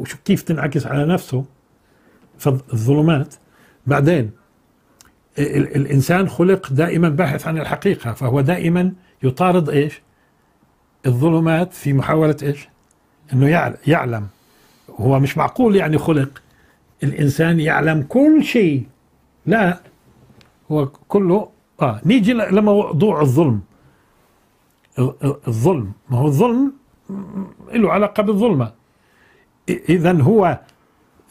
وشو كيف تنعكس على نفسه. فالظلمات. بعدين ال- الإنسان خلق دائما باحث عن الحقيقة فهو دائما يطارد إيش؟ الظلمات في محاولة إيش؟ إنه يعل- يعلم. هو مش معقول يعني خلق الإنسان يعلم كل شيء. لا هو كله آه نيجي لموضوع الظلم. ال- ال- الظلم. ما هو الظلم له علاقة بالظلمة. اذا هو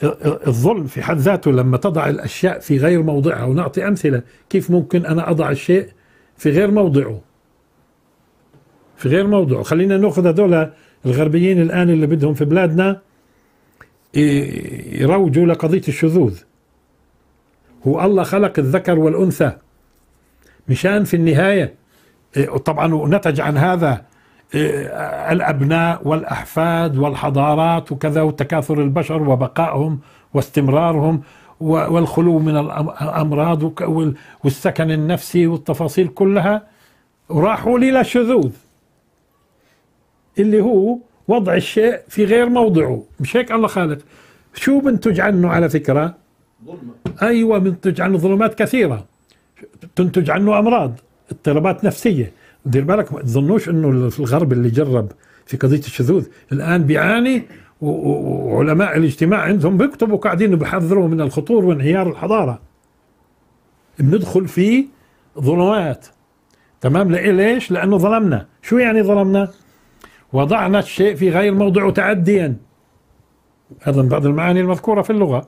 ال- ال- الظلم في حد ذاته لما تضع الأشياء في غير موضعها. ونعطي أمثلة كيف ممكن أنا أضع الشيء في غير موضعه. في غير موضعه. خلينا نأخذ هذول الغربيين الآن اللي بدهم في بلادنا يروجوا لقضية الشذوذ. هو الله خلق الذكر والأنثى مشان في النهاية. إيه، وطبعا نتج عن هذا الأبناء والأحفاد والحضارات وكذا وتكاثر البشر وبقائهم واستمرارهم والخلو من الأمراض والسكن النفسي والتفاصيل كلها وراحوا لي للشذوذ اللي هو وضع الشيء في غير موضعه. مش هيك الله خالق؟ شو بنتج عنه على فكرة؟ ظلمة. أيوه بنتج عنه ظلمات كثيرة. تنتج عنه أمراض. اضطرابات نفسية. دير بالك ما تظنوش إنه في الغرب اللي جرب في قضية الشذوذ الآن بيعاني وعلماء الاجتماع عندهم بيكتبوا قاعدين بيحذروا من الخطور وانهيار الحضارة. بندخل في ظلمات. تمام؟ ليش؟ لأنه ظلمنا. شو يعني ظلمنا؟ وضعنا الشيء في غير موضعه تعديا. هذا من بعض المعاني المذكورة في اللغة.